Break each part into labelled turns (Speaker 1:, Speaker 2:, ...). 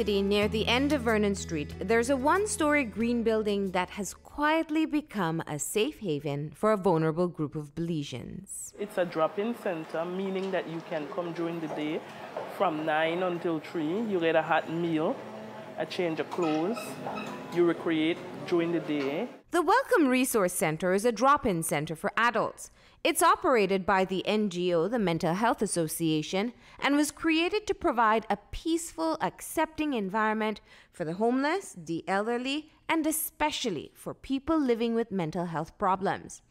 Speaker 1: City, near the end of Vernon Street, there's a one story green building that has quietly become a safe haven for a vulnerable group of Belizeans.
Speaker 2: It's a drop in center, meaning that you can come during the day from 9 until 3. You get a hot meal, a change of clothes, you recreate during the day.
Speaker 1: The Welcome Resource Center is a drop in center for adults. It's operated by the NGO, the Mental Health Association, and was created to provide a peaceful, accepting environment for the homeless, the elderly, and especially for people living with mental health problems.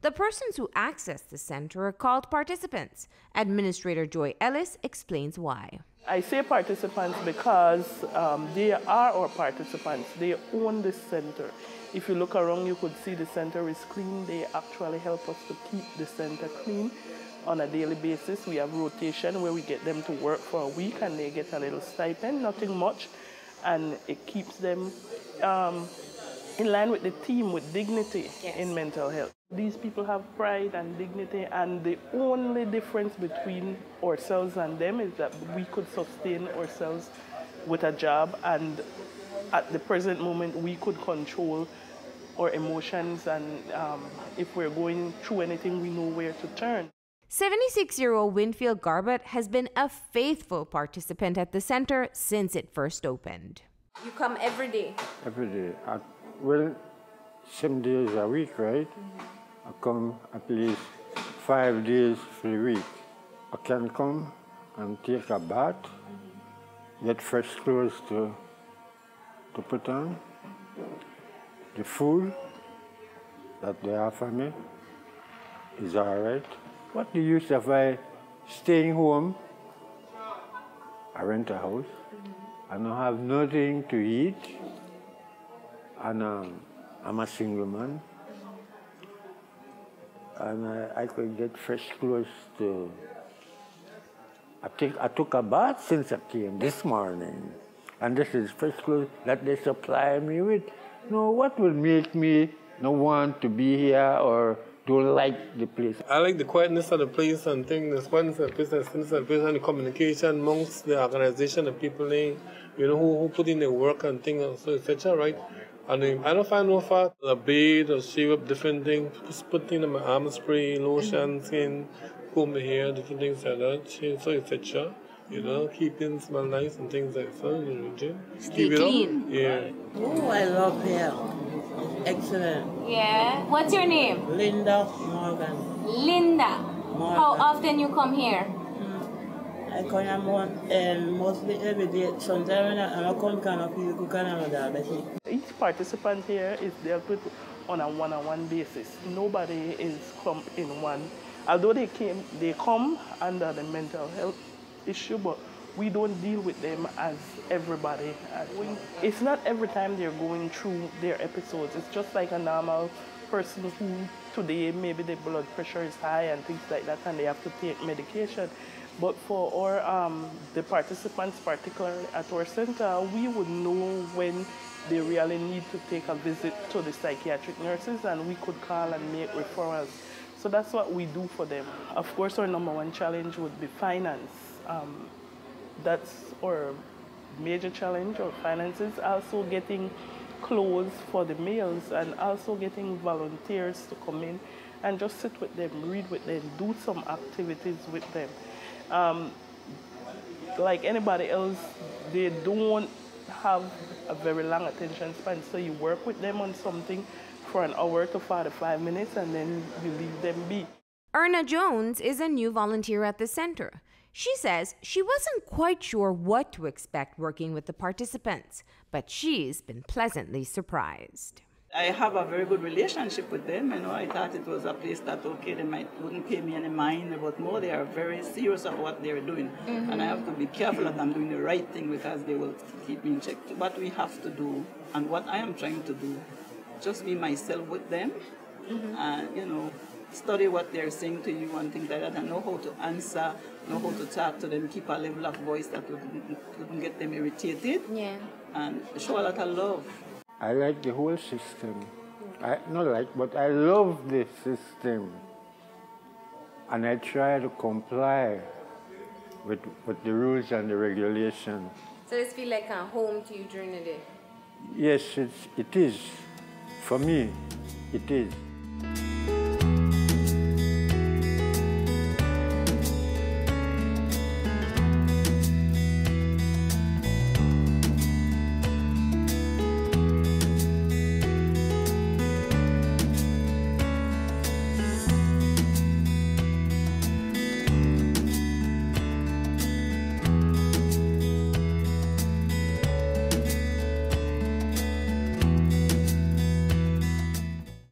Speaker 1: The persons who access the center are called participants. Administrator Joy Ellis explains why.
Speaker 2: I say participants because um, they are our participants. They own this center. If you look around, you could see the center is clean. They actually help us to keep the center clean on a daily basis. We have rotation where we get them to work for a week and they get a little stipend, nothing much, and it keeps them um, in line with the team with dignity yes. in mental health. These people have pride and dignity, and the only difference between ourselves and them is that we could sustain ourselves with a job and at the present moment we could control our emotions and um, if we're going through anything we know where to turn
Speaker 1: 76 year old Winfield Garbutt has been a faithful participant at the center since it first opened. You come every day?
Speaker 3: Every day. I, well, seven days a week, right? Mm-hmm. I come at least five days for the week. I can come and take a bath, mm-hmm. get fresh clothes to to put on, the food that they offer me is all right. What the use of I staying home? I rent a house. And I don't have nothing to eat. And um, I'm a single man. And I, I could get fresh clothes to. I, take, I took a bath since I came this morning and this is fresh clothes that they supply me with. No, what will make me not want to be here or don't like the place?
Speaker 4: I like the quietness of the place and things, the quietness of the place, and the place and the communication amongst the organization, the people, you know, who, who put in the work and things, so etc. Right? And I don't find no fact, a bathe or shave up different things, just put things in my arm spray, lotion, mm-hmm. skin, comb the hair, different things like that, so etc you know, mm-hmm. keeping smell nice and things like that. You know,
Speaker 1: Stay clean.
Speaker 4: Up. Yeah.
Speaker 5: Oh, I love hair. Excellent.
Speaker 1: Yeah. What's your name?
Speaker 5: Linda Morgan.
Speaker 1: Linda. Morgan. How often you come here?
Speaker 2: Each participant here is dealt with on a one-on-one basis. Nobody is come in one. Although they came, they come under the mental health issue, but we don't deal with them as everybody. It's not every time they're going through their episodes. It's just like a normal person who today maybe their blood pressure is high and things like that, and they have to take medication. But for our um, the participants, particularly at our center, we would know when they really need to take a visit to the psychiatric nurses, and we could call and make referrals. So that's what we do for them. Of course, our number one challenge would be finance um, that's our major challenge or finances. Also getting clothes for the meals and also getting volunteers to come in and just sit with them, read with them, do some activities with them. Um, like anybody else, they don't have a very long attention span, so you work with them on something for an hour to 45 minutes and then you leave them be.
Speaker 1: Erna Jones is a new volunteer at the center. She says she wasn't quite sure what to expect working with the participants, but she's been pleasantly surprised.
Speaker 6: I have a very good relationship with them. You know, I thought it was a place that okay, they might wouldn't pay me any mind, but more they are very serious of what they're doing, mm-hmm. and I have to be careful that I'm doing the right thing because they will keep me in check. What we have to do, and what I am trying to do, just be myself with them, mm-hmm. and you know, study what they're saying to you and things like that, and know how to answer, know how to talk to them, keep a level of voice that wouldn't, wouldn't get them irritated,
Speaker 1: yeah.
Speaker 6: and show a lot of love.
Speaker 3: I like the whole system. I not like, but I love the system, and I try to comply with with the rules and the regulations.
Speaker 1: So this feel like a home to you during the day?
Speaker 3: Yes, it's, it is. For me, it is.